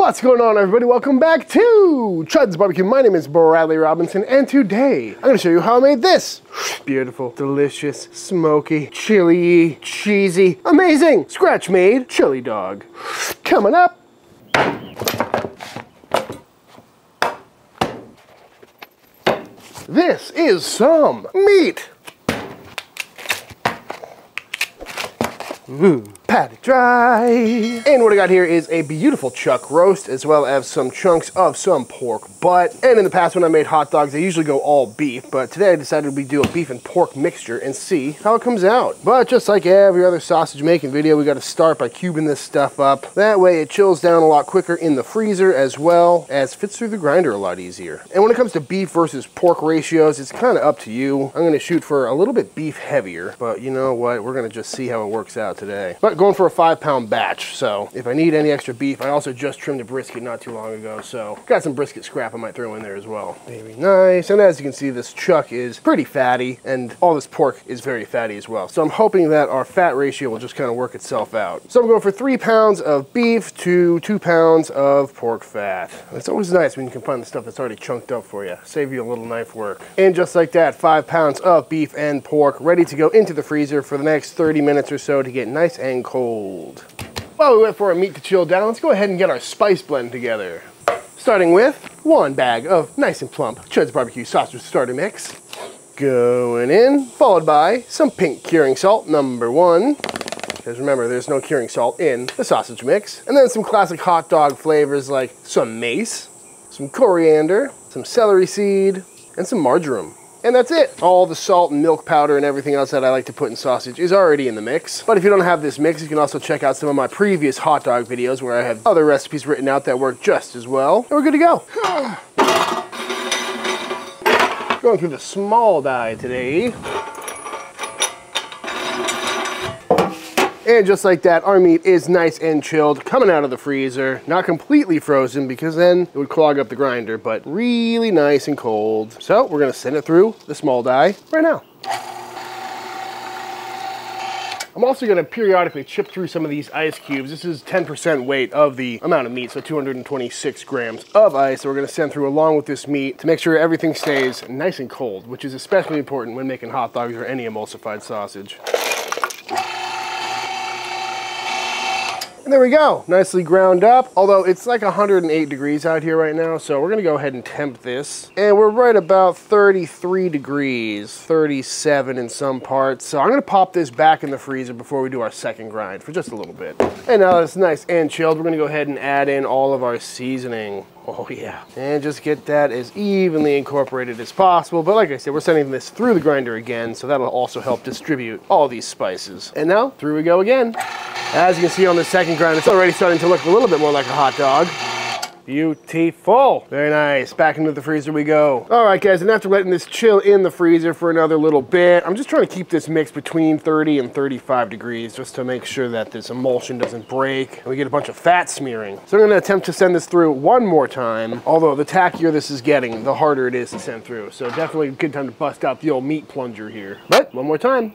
What's going on everybody? Welcome back to Chud's Barbecue. My name is Bradley Robinson and today I'm to show you how I made this beautiful, delicious, smoky, chili cheesy, amazing, scratch made chili dog. Coming up. This is some meat. Ooh pat it dry. And what I got here is a beautiful chuck roast as well as some chunks of some pork butt. And in the past when I made hot dogs, I usually go all beef, but today I decided we do a beef and pork mixture and see how it comes out. But just like every other sausage making video, we got to start by cubing this stuff up. That way it chills down a lot quicker in the freezer as well as fits through the grinder a lot easier. And when it comes to beef versus pork ratios, it's kind of up to you. I'm going to shoot for a little bit beef heavier, but you know what? We're going to just see how it works out today. But going for a five pound batch. So if I need any extra beef, I also just trimmed a brisket not too long ago. So got some brisket scrap I might throw in there as well. Very nice. And as you can see, this chuck is pretty fatty and all this pork is very fatty as well. So I'm hoping that our fat ratio will just kind of work itself out. So I'm going for three pounds of beef to two pounds of pork fat. It's always nice when you can find the stuff that's already chunked up for you. Save you a little knife work. And just like that, five pounds of beef and pork ready to go into the freezer for the next 30 minutes or so to get nice and cold. While we wait for our meat to chill down, let's go ahead and get our spice blend together. Starting with one bag of nice and plump Chud's Barbecue Sausage Starter Mix. Going in, followed by some pink curing salt, number one. Because remember, there's no curing salt in the sausage mix. And then some classic hot dog flavors like some mace, some coriander, some celery seed, and some marjoram. And that's it. All the salt and milk powder and everything else that I like to put in sausage is already in the mix. But if you don't have this mix, you can also check out some of my previous hot dog videos where I have other recipes written out that work just as well. And we're good to go. Going through the small die today. And just like that, our meat is nice and chilled, coming out of the freezer. Not completely frozen because then it would clog up the grinder, but really nice and cold. So we're gonna send it through the small die right now. I'm also gonna periodically chip through some of these ice cubes. This is 10% weight of the amount of meat, so 226 grams of ice that we're gonna send through along with this meat to make sure everything stays nice and cold, which is especially important when making hot dogs or any emulsified sausage. And there we go, nicely ground up. Although it's like 108 degrees out here right now, so we're gonna go ahead and temp this. And we're right about 33 degrees, 37 in some parts. So I'm gonna pop this back in the freezer before we do our second grind for just a little bit. And now that it's nice and chilled, we're gonna go ahead and add in all of our seasoning. Oh yeah. And just get that as evenly incorporated as possible. But like I said, we're sending this through the grinder again, so that'll also help distribute all these spices. And now, through we go again. As you can see on the second grind, it's already starting to look a little bit more like a hot dog. Beautiful. Very nice. Back into the freezer we go. All right, guys, and after letting this chill in the freezer for another little bit, I'm just trying to keep this mix between 30 and 35 degrees just to make sure that this emulsion doesn't break and we get a bunch of fat smearing. So I'm gonna attempt to send this through one more time, although the tackier this is getting, the harder it is to send through. So definitely a good time to bust out the old meat plunger here. But one more time.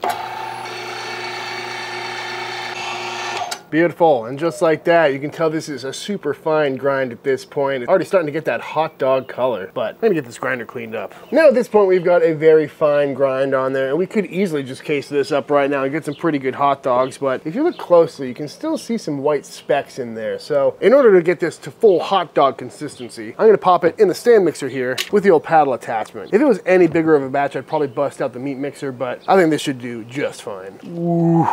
Beautiful, and just like that, you can tell this is a super fine grind at this point. It's already starting to get that hot dog color, but I'm gonna get this grinder cleaned up. Now at this point, we've got a very fine grind on there, and we could easily just case this up right now and get some pretty good hot dogs, but if you look closely, you can still see some white specks in there. So in order to get this to full hot dog consistency, I'm gonna pop it in the stand mixer here with the old paddle attachment. If it was any bigger of a batch, I'd probably bust out the meat mixer, but I think this should do just fine. Ooh.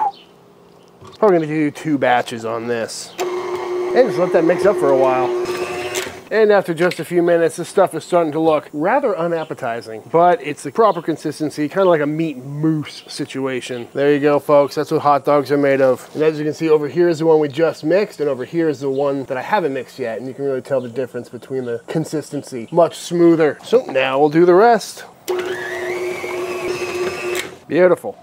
Probably gonna do two batches on this. And just let that mix up for a while. And after just a few minutes, the stuff is starting to look rather unappetizing, but it's the proper consistency, kind of like a meat mousse situation. There you go, folks. That's what hot dogs are made of. And as you can see, over here is the one we just mixed, and over here is the one that I haven't mixed yet, and you can really tell the difference between the consistency. Much smoother. So now we'll do the rest. Beautiful.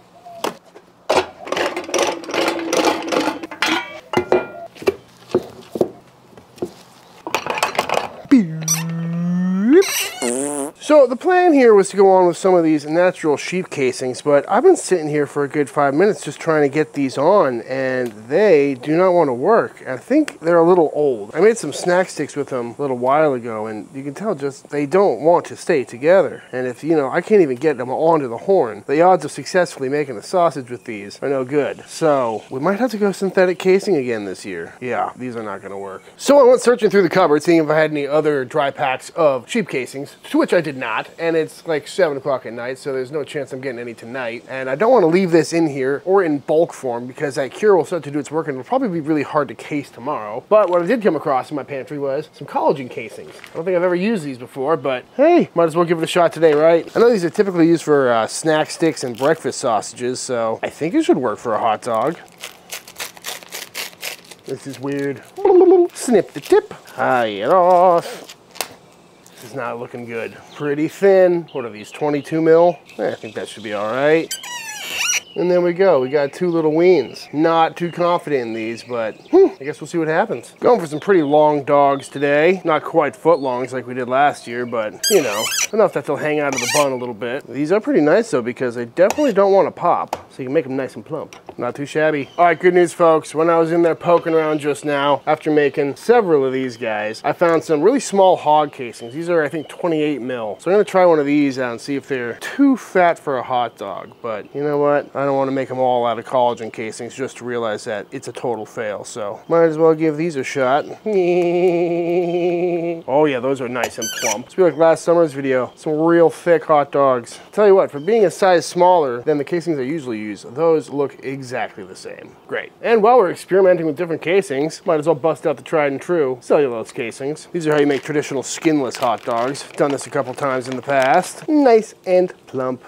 So the plan here was to go on with some of these natural sheep casings, but I've been sitting here for a good five minutes just trying to get these on, and they do not want to work. I think they're a little old. I made some snack sticks with them a little while ago, and you can tell just they don't want to stay together. And if, you know, I can't even get them onto the horn, the odds of successfully making a sausage with these are no good. So we might have to go synthetic casing again this year. Yeah, these are not going to work. So I went searching through the cupboard, seeing if I had any other dry packs of sheep casings, to which I did not. And it's like 7 o'clock at night, so there's no chance I'm getting any tonight. And I don't want to leave this in here or in bulk form because that cure will start to do its work and it'll probably be really hard to case tomorrow. But what I did come across in my pantry was some collagen casings. I don't think I've ever used these before, but hey, might as well give it a shot today, right? I know these are typically used for uh, snack sticks and breakfast sausages, so I think it should work for a hot dog. This is weird. Snip the tip. High it off. Is not looking good. Pretty thin. What are these, 22 mil? Eh, I think that should be all right. And there we go. We got two little weens. Not too confident in these, but hmm, I guess we'll see what happens. Going for some pretty long dogs today. Not quite foot longs like we did last year, but you know, enough that they'll hang out of the bun a little bit. These are pretty nice though because they definitely don't want to pop. So you can make them nice and plump. Not too shabby. All right, good news folks. When I was in there poking around just now, after making several of these guys, I found some really small hog casings. These are I think 28 mil. So I'm gonna try one of these out and see if they're too fat for a hot dog. But you know what? I don't want to make them all out of collagen casings just to realize that it's a total fail. So might as well give these a shot. oh yeah, those are nice and plump. It's like last summer's video, some real thick hot dogs. Tell you what, for being a size smaller than the casings I usually use, those look exactly the same. Great. And while we're experimenting with different casings, might as well bust out the tried and true cellulose casings. These are how you make traditional skinless hot dogs. Done this a couple times in the past. Nice and plump.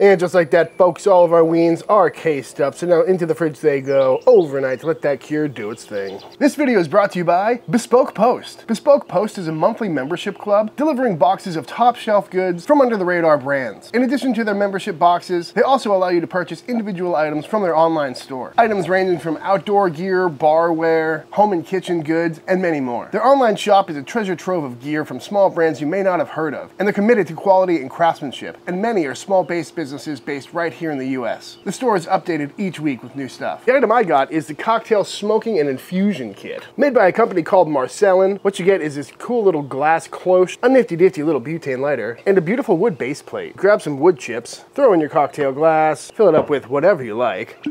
And just like that, folks, all of our weens are cased up. So now into the fridge they go overnight to let that cure do its thing. This video is brought to you by Bespoke Post. Bespoke Post is a monthly membership club delivering boxes of top shelf goods from under the radar brands. In addition to their membership boxes, they also allow you to purchase individual items from their online store. Items ranging from outdoor gear, barware, home and kitchen goods, and many more. Their online shop is a treasure trove of gear from small brands you may not have heard of, and they're committed to quality and craftsmanship, and many are small-based businesses businesses based right here in the US. The store is updated each week with new stuff. The item I got is the Cocktail Smoking and Infusion Kit. Made by a company called Marcellin, what you get is this cool little glass cloche, a nifty nifty little butane lighter, and a beautiful wood base plate. Grab some wood chips, throw in your cocktail glass, fill it up with whatever you like.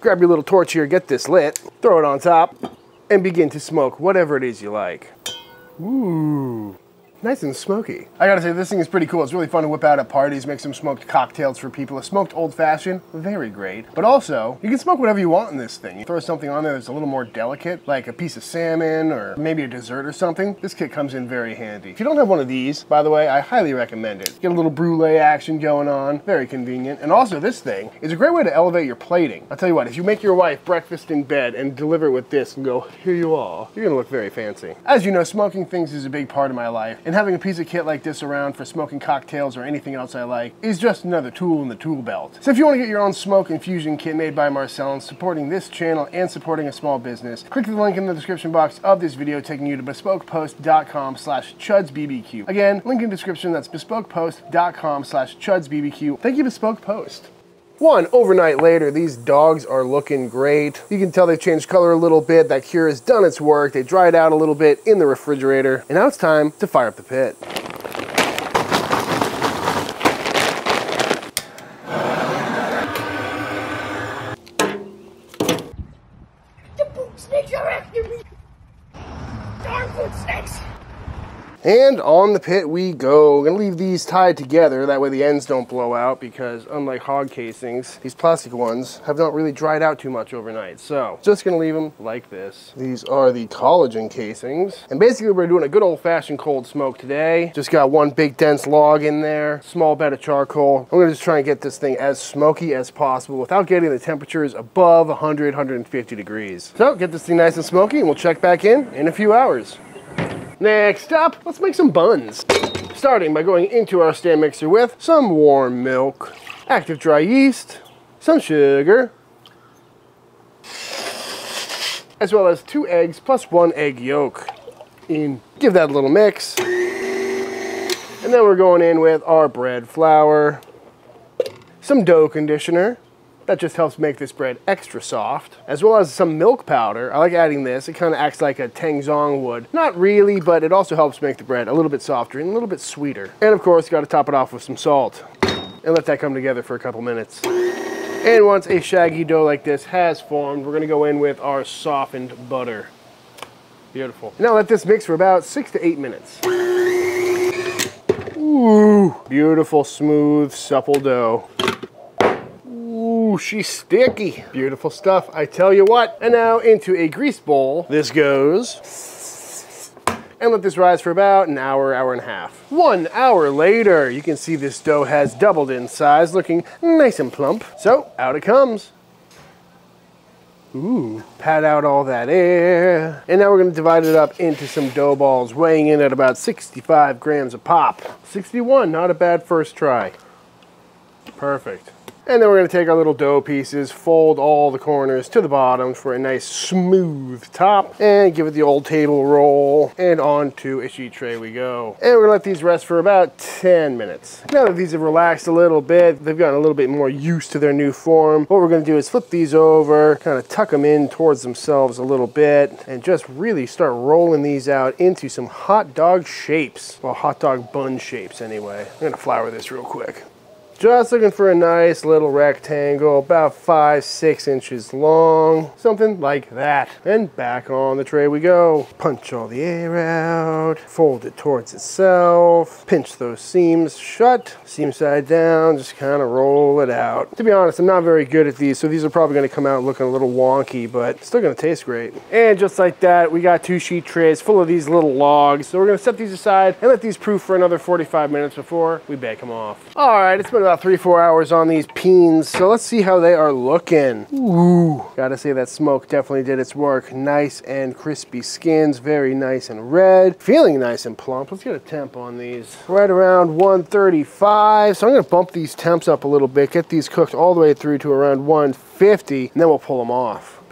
Grab your little torch here, get this lit, throw it on top, and begin to smoke whatever it is you like. Ooh nice and smoky. I gotta say, this thing is pretty cool. It's really fun to whip out at parties, make some smoked cocktails for people. A smoked old fashioned, very great. But also, you can smoke whatever you want in this thing. You throw something on there that's a little more delicate, like a piece of salmon or maybe a dessert or something. This kit comes in very handy. If you don't have one of these, by the way, I highly recommend it. Get a little brulee action going on, very convenient. And also this thing is a great way to elevate your plating. I'll tell you what, if you make your wife breakfast in bed and deliver it with this and go, here you are, you're gonna look very fancy. As you know, smoking things is a big part of my life. And and having a piece of kit like this around for smoking cocktails or anything else I like is just another tool in the tool belt. So if you want to get your own smoke infusion kit made by Marcellin, supporting this channel and supporting a small business, click the link in the description box of this video taking you to bespokepost.com slash chudsbbq. Again, link in description, that's bespokepost.com slash chudsbbq. Thank you, Bespoke Post. One, overnight later, these dogs are looking great. You can tell they've changed color a little bit. That cure has done its work. They dried out a little bit in the refrigerator. And now it's time to fire up the pit. And on the pit we go. I'm gonna leave these tied together, that way the ends don't blow out because unlike hog casings, these plastic ones have not really dried out too much overnight. So just gonna leave them like this. These are the collagen casings. And basically we're doing a good old fashioned cold smoke today. Just got one big dense log in there, small bed of charcoal. I'm gonna just try and get this thing as smoky as possible without getting the temperatures above 100, 150 degrees. So get this thing nice and smoky and we'll check back in in a few hours. Next up, let's make some buns. Starting by going into our stand mixer with some warm milk, active dry yeast, some sugar, as well as two eggs plus one egg yolk. In, give that a little mix. And then we're going in with our bread flour, some dough conditioner, that just helps make this bread extra soft, as well as some milk powder. I like adding this. It kind of acts like a tangzhong would. Not really, but it also helps make the bread a little bit softer and a little bit sweeter. And of course, got to top it off with some salt and let that come together for a couple minutes. And once a shaggy dough like this has formed, we're gonna go in with our softened butter. Beautiful. Now let this mix for about six to eight minutes. Ooh, beautiful, smooth, supple dough. Ooh, she's sticky. Beautiful stuff, I tell you what. And now into a grease bowl, this goes. And let this rise for about an hour, hour and a half. One hour later, you can see this dough has doubled in size, looking nice and plump. So, out it comes. Ooh, pat out all that air. And now we're gonna divide it up into some dough balls, weighing in at about 65 grams a pop. 61, not a bad first try. Perfect. And then we're gonna take our little dough pieces, fold all the corners to the bottom for a nice smooth top, and give it the old table roll, and onto a sheet tray we go. And we're gonna let these rest for about 10 minutes. Now that these have relaxed a little bit, they've gotten a little bit more used to their new form, what we're gonna do is flip these over, kind of tuck them in towards themselves a little bit, and just really start rolling these out into some hot dog shapes. Well, hot dog bun shapes anyway. I'm gonna flour this real quick. Just looking for a nice little rectangle, about five, six inches long, something like that. And back on the tray we go. Punch all the air out, fold it towards itself, pinch those seams shut, seam side down, just kind of roll it out. To be honest, I'm not very good at these, so these are probably gonna come out looking a little wonky, but still gonna taste great. And just like that, we got two sheet trays full of these little logs. So we're gonna set these aside and let these proof for another 45 minutes before we bake them off. All right, it's been about three, four hours on these peens. So let's see how they are looking. Ooh, gotta say that smoke definitely did its work. Nice and crispy skins, very nice and red. Feeling nice and plump. Let's get a temp on these. Right around 135. So I'm gonna bump these temps up a little bit, get these cooked all the way through to around 150, and then we'll pull them off.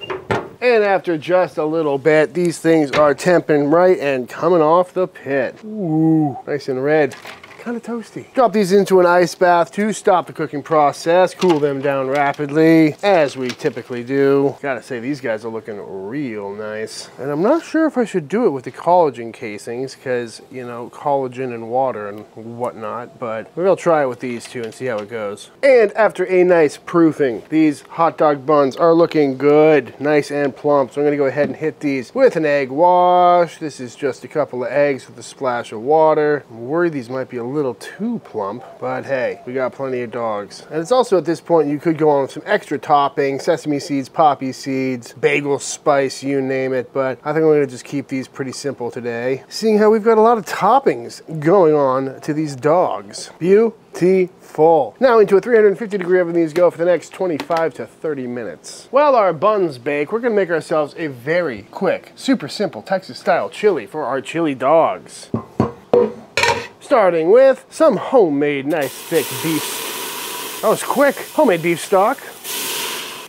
And after just a little bit, these things are temping right and coming off the pit. Ooh, nice and red kind of toasty. Drop these into an ice bath to stop the cooking process, cool them down rapidly, as we typically do. Gotta say, these guys are looking real nice. And I'm not sure if I should do it with the collagen casings, because, you know, collagen and water and whatnot, but maybe I'll try it with these two and see how it goes. And after a nice proofing, these hot dog buns are looking good, nice and plump. So I'm gonna go ahead and hit these with an egg wash. This is just a couple of eggs with a splash of water. I'm worried these might be a little too plump, but hey, we got plenty of dogs. And it's also at this point you could go on with some extra topping, sesame seeds, poppy seeds, bagel spice, you name it, but I think I'm gonna just keep these pretty simple today, seeing how we've got a lot of toppings going on to these dogs. Beautiful. Now into a 350 degree oven these go for the next 25 to 30 minutes. While our buns bake, we're gonna make ourselves a very quick, super simple Texas style chili for our chili dogs starting with some homemade nice thick beef. That was quick. Homemade beef stock.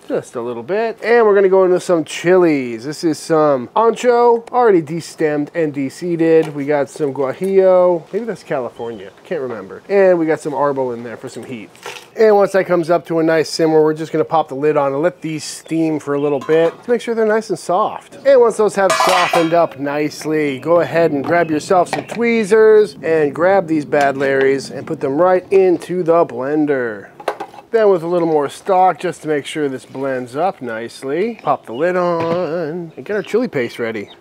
Just a little bit. And we're gonna go into some chilies. This is some ancho, already destemmed and deseeded. We got some guajillo. Maybe that's California, can't remember. And we got some arbol in there for some heat. And once that comes up to a nice simmer, we're just gonna pop the lid on and let these steam for a little bit to make sure they're nice and soft. And once those have softened up nicely, go ahead and grab yourself some tweezers and grab these bad Larrys and put them right into the blender. Then with a little more stock just to make sure this blends up nicely, pop the lid on and get our chili paste ready.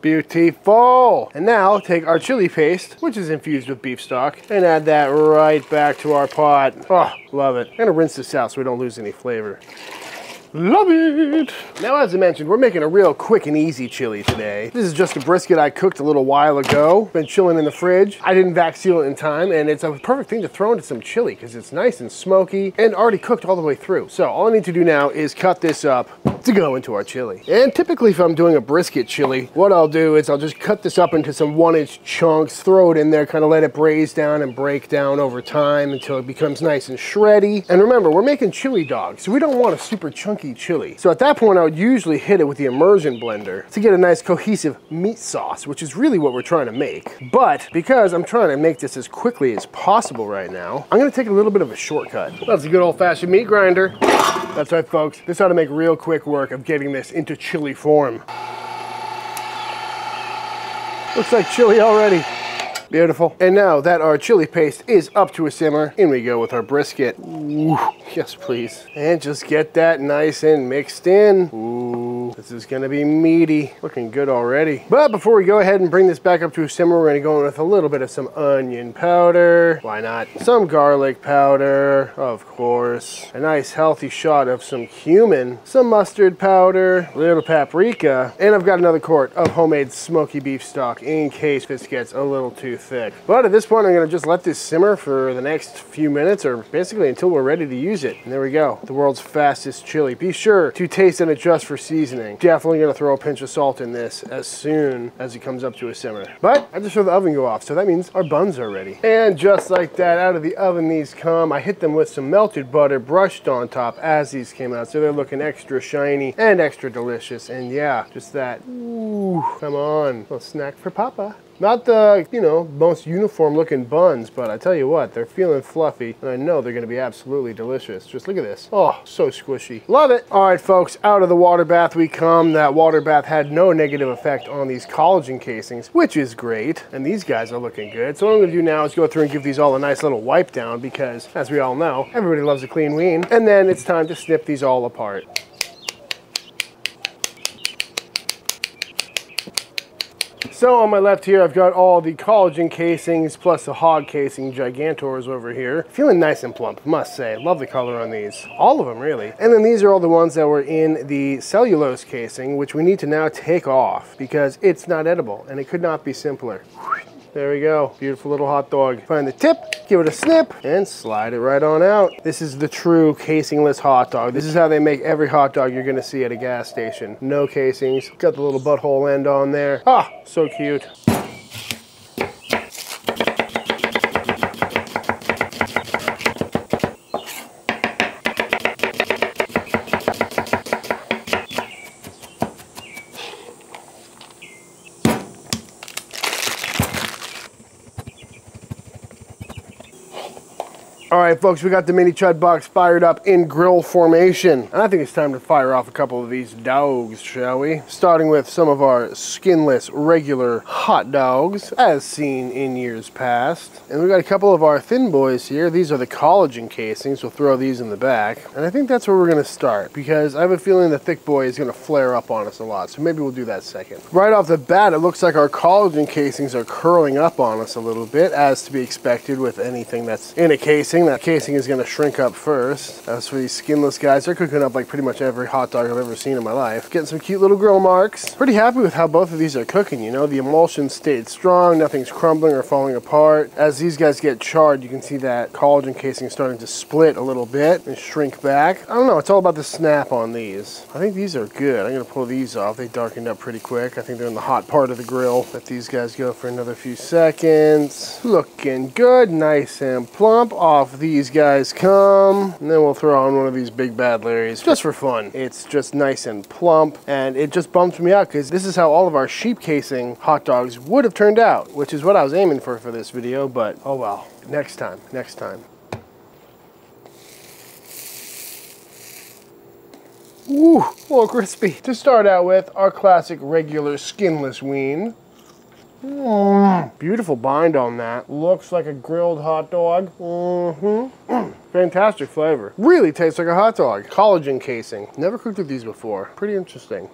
Beautiful. And now take our chili paste, which is infused with beef stock, and add that right back to our pot. Oh, love it. I'm gonna rinse this out so we don't lose any flavor. Love it! Now, as I mentioned, we're making a real quick and easy chili today. This is just a brisket I cooked a little while ago. Been chilling in the fridge. I didn't vac seal it in time, and it's a perfect thing to throw into some chili because it's nice and smoky and already cooked all the way through. So all I need to do now is cut this up to go into our chili. And typically if I'm doing a brisket chili, what I'll do is I'll just cut this up into some one inch chunks, throw it in there, kind of let it braise down and break down over time until it becomes nice and shreddy. And remember, we're making chili dogs, so we don't want a super chunky chili. So at that point, I would usually hit it with the immersion blender to get a nice cohesive meat sauce, which is really what we're trying to make. But because I'm trying to make this as quickly as possible right now, I'm gonna take a little bit of a shortcut. That's a good old fashioned meat grinder. That's right, folks. This ought to make real quick work of getting this into chili form. Looks like chili already. Beautiful. And now that our chili paste is up to a simmer, in we go with our brisket. Ooh, yes, please. And just get that nice and mixed in. Ooh, this is gonna be meaty. Looking good already. But before we go ahead and bring this back up to a simmer, we're gonna go in with a little bit of some onion powder. Why not? Some garlic powder, of course. A nice healthy shot of some cumin, some mustard powder, a little paprika, and I've got another quart of homemade smoky beef stock in case this gets a little too thick. But at this point, I'm gonna just let this simmer for the next few minutes or basically until we're ready to use it. And there we go, the world's fastest chili. Be sure to taste and adjust for seasoning. Definitely gonna throw a pinch of salt in this as soon as it comes up to a simmer. But I just saw the oven go off, so that means our buns are ready. And just like that, out of the oven these come. I hit them with some melted butter brushed on top as these came out, so they're looking extra shiny and extra delicious. And yeah, just that, ooh, come on, a little snack for Papa. Not the, you know, most uniform looking buns, but I tell you what, they're feeling fluffy, and I know they're gonna be absolutely delicious. Just look at this. Oh, so squishy. Love it. All right, folks, out of the water bath we come. That water bath had no negative effect on these collagen casings, which is great, and these guys are looking good. So what I'm gonna do now is go through and give these all a nice little wipe down because, as we all know, everybody loves a clean wean. And then it's time to snip these all apart. So on my left here, I've got all the collagen casings plus the hog casing gigantors over here. Feeling nice and plump, must say. Love the color on these. All of them, really. And then these are all the ones that were in the cellulose casing, which we need to now take off because it's not edible and it could not be simpler. There we go. Beautiful little hot dog. Find the tip, give it a snip, and slide it right on out. This is the true casingless hot dog. This is how they make every hot dog you're gonna see at a gas station. No casings. Got the little butthole end on there. Ah, so cute. All right, folks, we got the mini chud box fired up in grill formation. And I think it's time to fire off a couple of these dogs, shall we? Starting with some of our skinless regular hot dogs, as seen in years past. And we've got a couple of our thin boys here. These are the collagen casings. We'll throw these in the back. And I think that's where we're gonna start because I have a feeling the thick boy is gonna flare up on us a lot. So maybe we'll do that second. Right off the bat, it looks like our collagen casings are curling up on us a little bit, as to be expected with anything that's in a casing. That casing is gonna shrink up first. As for these skinless guys, they're cooking up like pretty much every hot dog I've ever seen in my life. Getting some cute little grill marks. Pretty happy with how both of these are cooking, you know? The emulsion stayed strong, nothing's crumbling or falling apart. As these guys get charred, you can see that collagen casing starting to split a little bit and shrink back. I don't know, it's all about the snap on these. I think these are good. I'm gonna pull these off. They darkened up pretty quick. I think they're in the hot part of the grill. Let these guys go for another few seconds. Looking good, nice and plump. Off these guys come. And then we'll throw on one of these big bad Larrys just for fun. It's just nice and plump and it just bumps me out because this is how all of our sheep casing hot dogs would have turned out, which is what I was aiming for for this video, but oh well. Next time, next time. Ooh, little crispy. To start out with, our classic regular skinless ween. Mm, beautiful bind on that. Looks like a grilled hot dog. Mm-hmm. Fantastic flavor. Really tastes like a hot dog. Collagen casing. Never cooked with these before. Pretty interesting.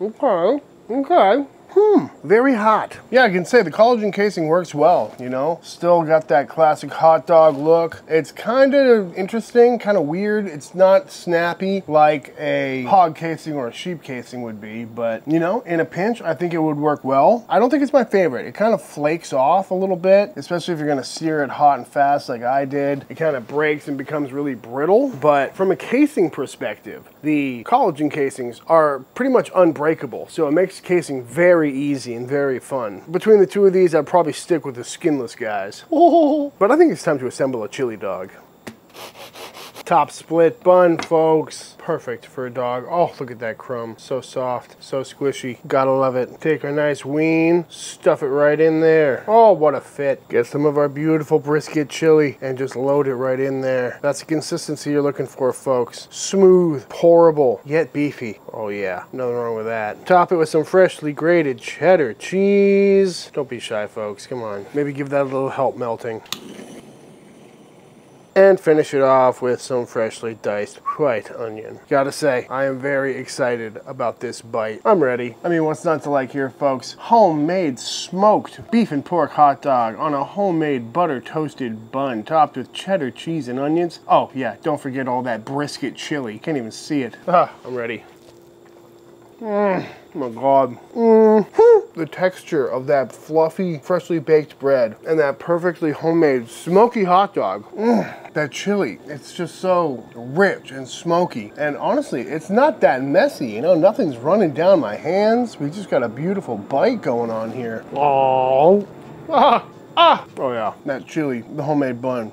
Okay, okay. Hmm, very hot. Yeah, I can say the collagen casing works well, you know? Still got that classic hot dog look. It's kind of interesting, kind of weird. It's not snappy like a hog casing or a sheep casing would be, but you know, in a pinch, I think it would work well. I don't think it's my favorite. It kind of flakes off a little bit, especially if you're gonna sear it hot and fast like I did. It kind of breaks and becomes really brittle, but from a casing perspective, the collagen casings are pretty much unbreakable, so it makes casing very easy and very fun. Between the two of these, I'd probably stick with the skinless guys. But I think it's time to assemble a chili dog. Top split bun, folks. Perfect for a dog. Oh, look at that crumb. So soft, so squishy. Gotta love it. Take a nice wean, stuff it right in there. Oh, what a fit. Get some of our beautiful brisket chili and just load it right in there. That's the consistency you're looking for, folks. Smooth, pourable, yet beefy. Oh yeah, nothing wrong with that. Top it with some freshly grated cheddar cheese. Don't be shy, folks. Come on. Maybe give that a little help melting and finish it off with some freshly diced white onion. Gotta say, I am very excited about this bite. I'm ready. I mean, what's not to like here, folks? Homemade smoked beef and pork hot dog on a homemade butter toasted bun topped with cheddar cheese and onions. Oh yeah, don't forget all that brisket chili. Can't even see it. Ah, I'm ready. Mmm. Oh my god. Mm. The texture of that fluffy, freshly baked bread and that perfectly homemade smoky hot dog. Mm. That chili, it's just so rich and smoky. And honestly, it's not that messy, you know, nothing's running down my hands. We just got a beautiful bite going on here. Oh, ah, ah. Oh yeah, that chili, the homemade bun.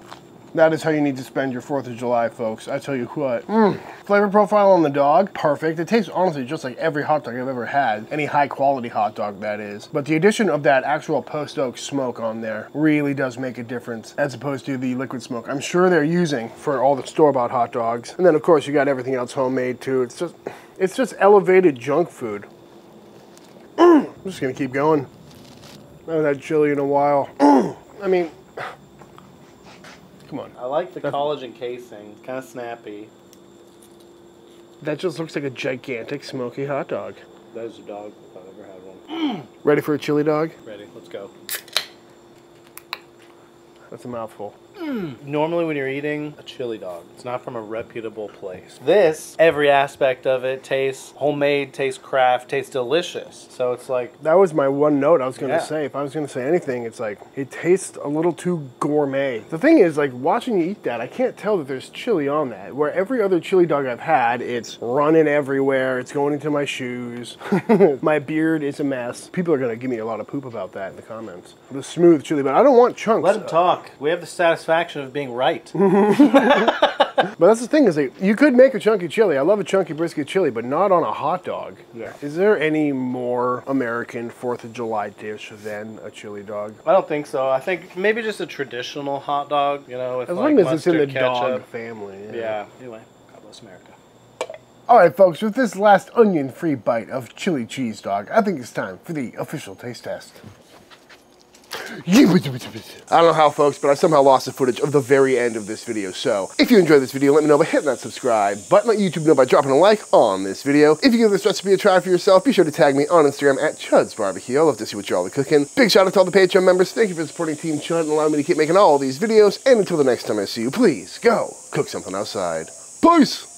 That is how you need to spend your 4th of July, folks. I tell you what. Mm. Flavor profile on the dog, perfect. It tastes honestly just like every hot dog I've ever had. Any high quality hot dog, that is. But the addition of that actual post oak smoke on there really does make a difference as opposed to the liquid smoke I'm sure they're using for all the store-bought hot dogs. And then of course you got everything else homemade too. It's just, it's just elevated junk food. Mm. I'm just gonna keep going. I haven't had chili in a while. I mean, Come on. I like the That's, collagen casing. Kind of snappy. That just looks like a gigantic smoky hot dog. That is a dog if I've ever had one. Ready for a chili dog? Ready. Let's go. That's a mouthful. Mm. Normally, when you're eating a chili dog, it's not from a reputable place. This, every aspect of it tastes homemade, tastes craft, tastes delicious. So it's like that was my one note I was going to yeah. say. If I was going to say anything, it's like it tastes a little too gourmet. The thing is, like watching you eat that, I can't tell that there's chili on that. Where every other chili dog I've had, it's running everywhere. It's going into my shoes. my beard is a mess. People are going to give me a lot of poop about that in the comments. The smooth chili, but I don't want chunks. Let them talk. We have the satisfaction satisfaction of being right. but that's the thing is that you could make a chunky chili. I love a chunky brisket chili, but not on a hot dog. Yeah. Is there any more American Fourth of July dish than a chili dog? I don't think so. I think maybe just a traditional hot dog. You know, with as like long as it's in the ketchup. dog family. Yeah. yeah. Anyway, God bless America. All right, folks, with this last onion-free bite of chili cheese dog, I think it's time for the official taste test. I don't know how folks, but I somehow lost the footage of the very end of this video. So if you enjoyed this video, let me know by hitting that subscribe button. Let YouTube know by dropping a like on this video. If you give this recipe a try for yourself, be sure to tag me on Instagram at Chud's Barbecue. I love to see what you're all cooking. Big shout out to all the Patreon members. Thank you for supporting Team Chud and allowing me to keep making all these videos. And until the next time I see you, please go cook something outside. Peace!